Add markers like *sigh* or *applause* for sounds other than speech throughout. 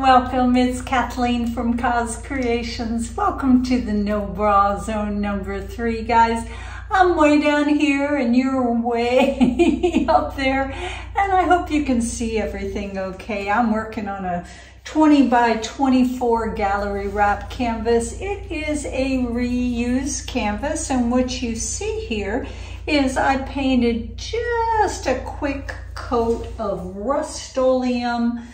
welcome. It's Kathleen from COZ Creations. Welcome to the No Bra Zone number three, guys. I'm way down here and you're way *laughs* up there and I hope you can see everything okay. I'm working on a 20 by 24 gallery wrap canvas. It is a reuse canvas and what you see here is I painted just a quick coat of Rust-Oleum.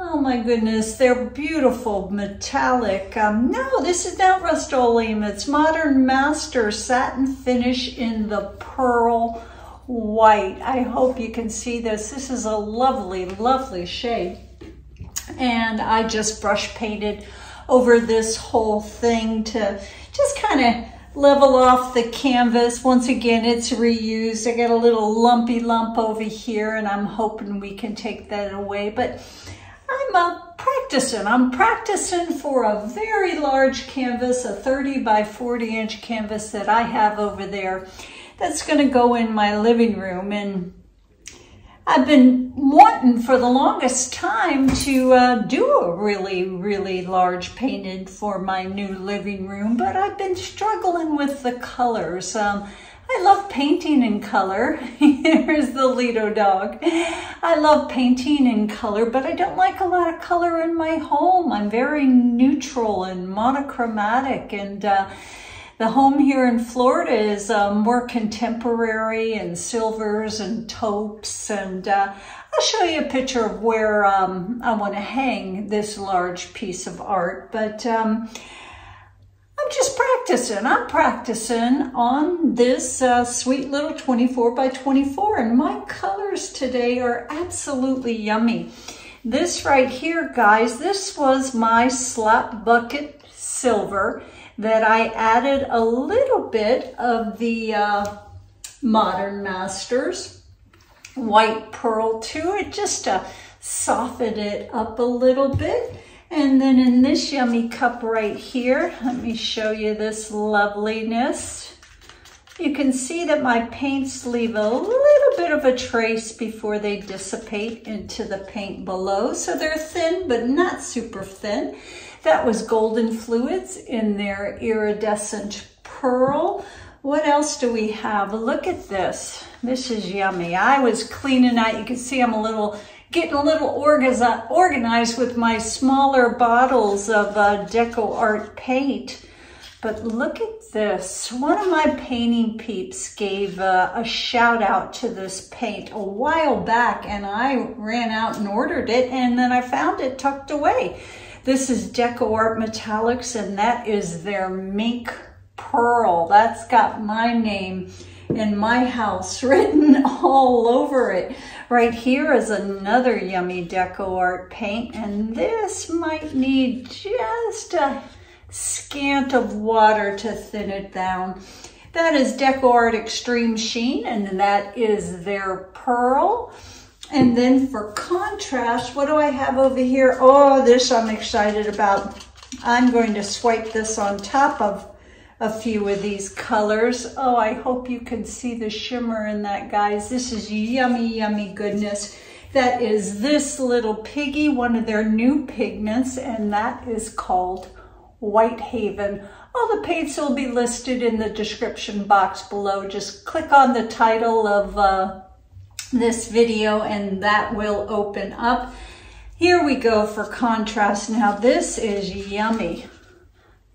Oh my goodness, they're beautiful metallic. Um, no, this is not Rust-Oleum. It's Modern Master satin finish in the pearl white. I hope you can see this. This is a lovely, lovely shade. And I just brush painted over this whole thing to just kind of level off the canvas. Once again, it's reused. I got a little lumpy lump over here and I'm hoping we can take that away. But I'm uh, practicing. I'm practicing for a very large canvas, a 30 by 40 inch canvas that I have over there that's going to go in my living room. And I've been wanting for the longest time to uh, do a really, really large painted for my new living room, but I've been struggling with the colors. Um, I love painting in color. *laughs* Here's the Lido dog. I love painting in color, but I don't like a lot of color in my home. I'm very neutral and monochromatic and uh, the home here in Florida is um, more contemporary and silvers and taupes. And uh, I'll show you a picture of where um, I want to hang this large piece of art. But um, I'm just practicing. I'm practicing on this uh, sweet little 24 by 24. And my colors today are absolutely yummy. This right here, guys, this was my slap bucket silver that I added a little bit of the uh, Modern Masters white pearl to it just to soften it up a little bit. And then in this yummy cup right here, let me show you this loveliness. You can see that my paints leave a little bit of a trace before they dissipate into the paint below. So they're thin, but not super thin. That was Golden Fluids in their iridescent pearl. What else do we have? Look at this. This is yummy. I was cleaning out. You can see I'm a little getting a little organized with my smaller bottles of uh, Deco Art paint. But look at this. One of my painting peeps gave uh, a shout out to this paint a while back and I ran out and ordered it and then I found it tucked away. This is Deco Art Metallics, and that is their Mink Pearl. That's got my name in my house *laughs* written all over it. Right here is another yummy Deco Art paint, and this might need just a scant of water to thin it down. That is Deco Art Extreme Sheen, and that is their pearl. And then for contrast, what do I have over here? Oh, this I'm excited about. I'm going to swipe this on top of a few of these colors. Oh, I hope you can see the shimmer in that, guys. This is yummy, yummy goodness. That is this little piggy, one of their new pigments, and that is called Whitehaven. All the paints will be listed in the description box below. Just click on the title of uh, this video and that will open up. Here we go for contrast. Now this is yummy.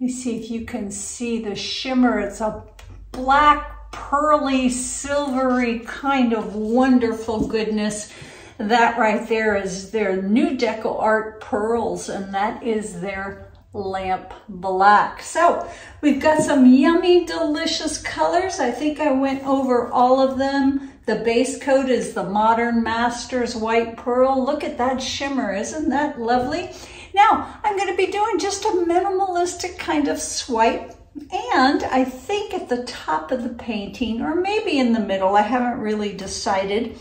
See if you can see the shimmer. It's a black, pearly, silvery kind of wonderful goodness. That right there is their new Deco Art Pearls and that is their lamp black. So we've got some yummy, delicious colors. I think I went over all of them. The base coat is the Modern Masters White Pearl. Look at that shimmer. Isn't that lovely? Now, I'm going to be doing just a minimalistic kind of swipe. And I think at the top of the painting, or maybe in the middle, I haven't really decided,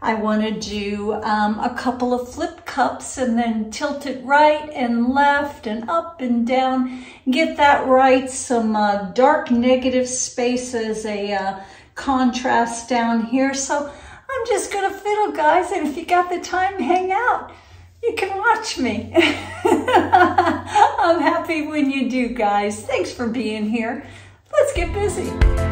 I want to do um, a couple of flip cups and then tilt it right and left and up and down. Get that right. Some uh, dark negative spaces, a uh, contrast down here. So I'm just going to fiddle, guys. And if you got the time, hang out. You can watch me. *laughs* I'm happy when you do, guys. Thanks for being here. Let's get busy.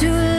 too